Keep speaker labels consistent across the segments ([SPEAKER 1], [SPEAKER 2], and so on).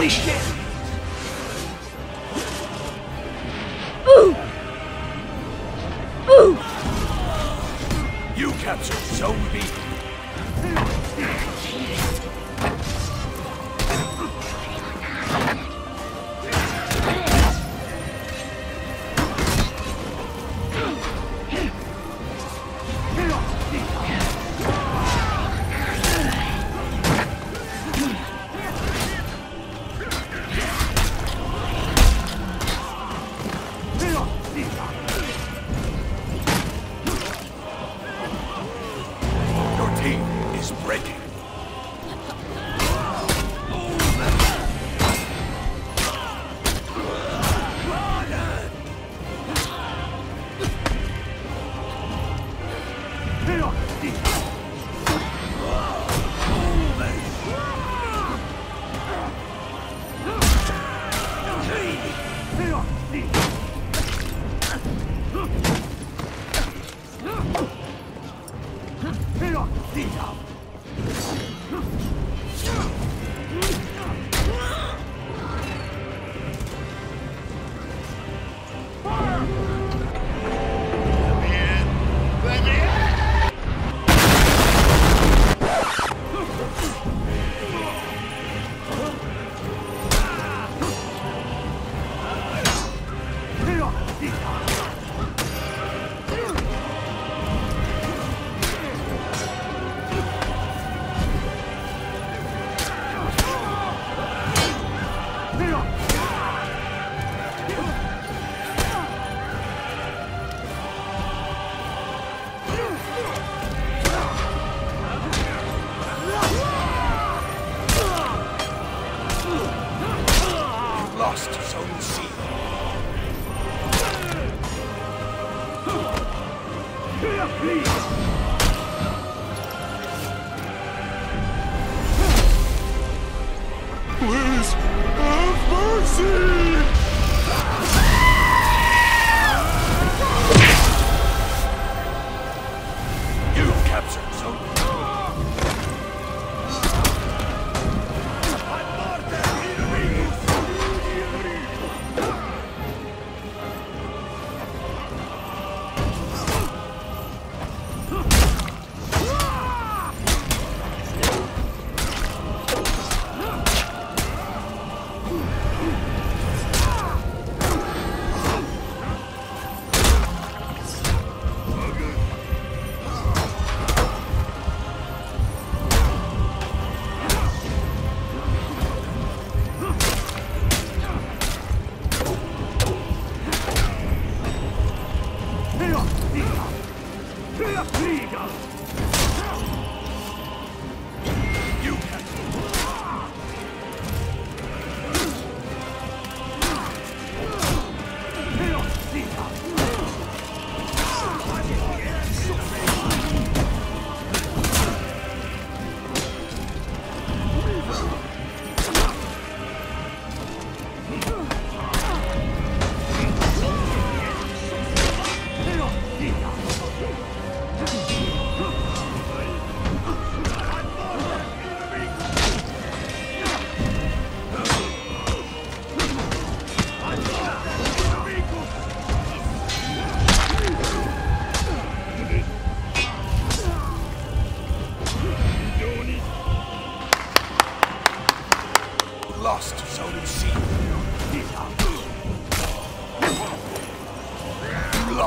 [SPEAKER 1] Holy shit!
[SPEAKER 2] You
[SPEAKER 1] Please, have mercy!
[SPEAKER 2] You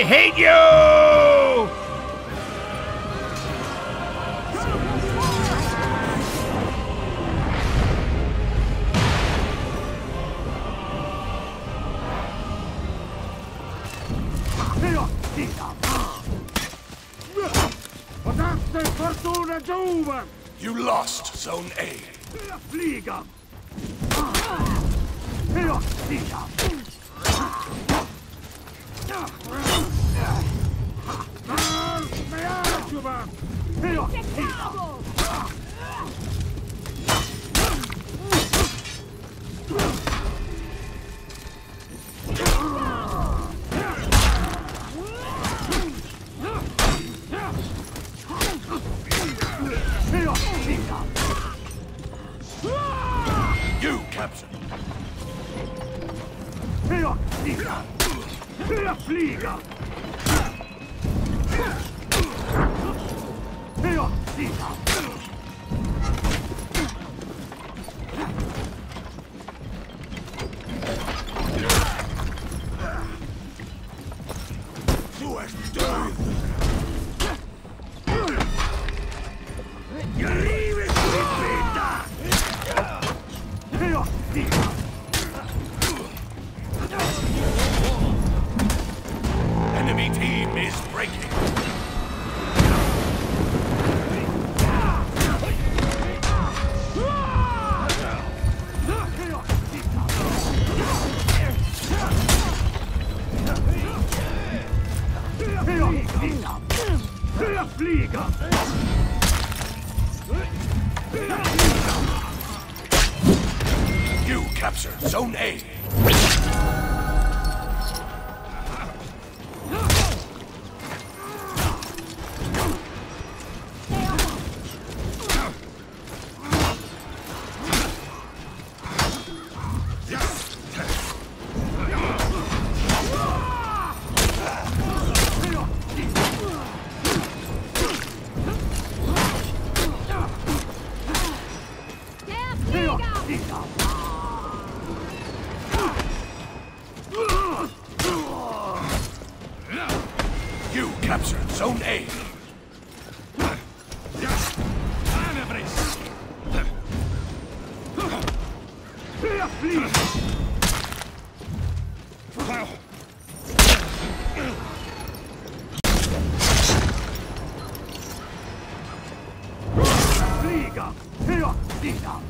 [SPEAKER 3] I hate you!
[SPEAKER 4] Here, Lina. Potaste fortuna.
[SPEAKER 2] You lost Zone A.
[SPEAKER 4] Here, flyga. Here, Lina. Here, Lina. Here, Lina.
[SPEAKER 2] You captured.
[SPEAKER 4] Here, Lina. Here, flyga.
[SPEAKER 2] Enemy team is breaking. You captured Zone A. captured Zone A.
[SPEAKER 4] Here, flyga. Flyga.